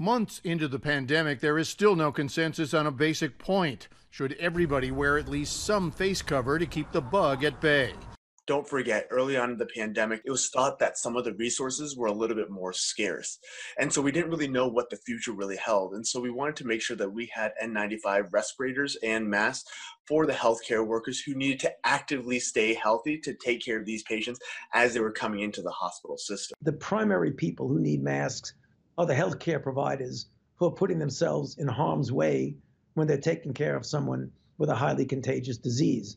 Months into the pandemic, there is still no consensus on a basic point. Should everybody wear at least some face cover to keep the bug at bay? don't forget, early on in the pandemic, it was thought that some of the resources were a little bit more scarce. And so we didn't really know what the future really held. And so we wanted to make sure that we had N95 respirators and masks for the healthcare workers who needed to actively stay healthy to take care of these patients as they were coming into the hospital system. The primary people who need masks the healthcare providers who are putting themselves in harm's way when they're taking care of someone with a highly contagious disease.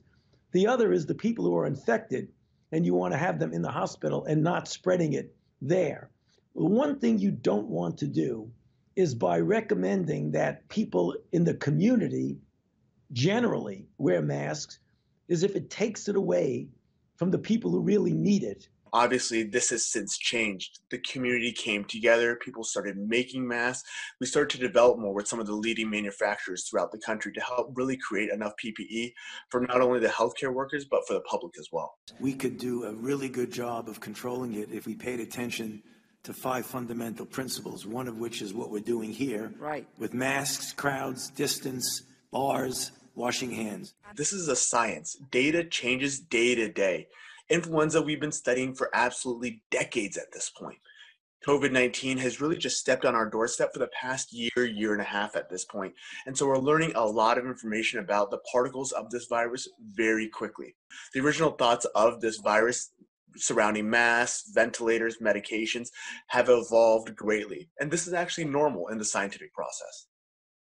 The other is the people who are infected and you want to have them in the hospital and not spreading it there. One thing you don't want to do is by recommending that people in the community generally wear masks, is if it takes it away from the people who really need it obviously this has since changed. The community came together people started making masks. We started to develop more with some of the leading manufacturers throughout the country to help really create enough ppe for not only the healthcare workers but for the public as well. We could do a really good job of controlling it if we paid attention to five fundamental principles one of which is what we're doing here right. with masks crowds distance bars washing hands. This is a science. Data changes day to day influenza we've been studying for absolutely decades at this point. COVID 19 has really just stepped on our doorstep for the past year, year and a half at this point. And so we're learning a lot of information about the particles of this virus very quickly. The original thoughts of this virus surrounding masks, ventilators, medications have evolved greatly. And this is actually normal in the scientific process.